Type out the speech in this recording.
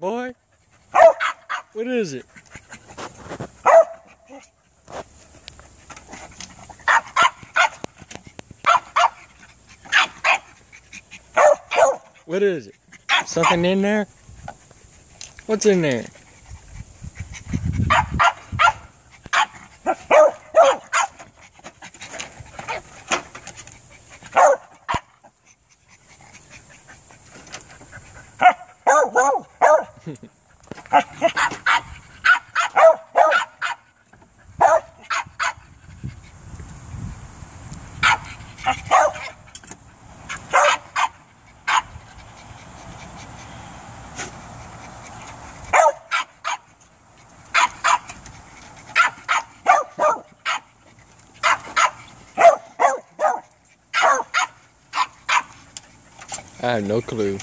Boy, what is it? What is it? Something in there? What's in there? I have no clue.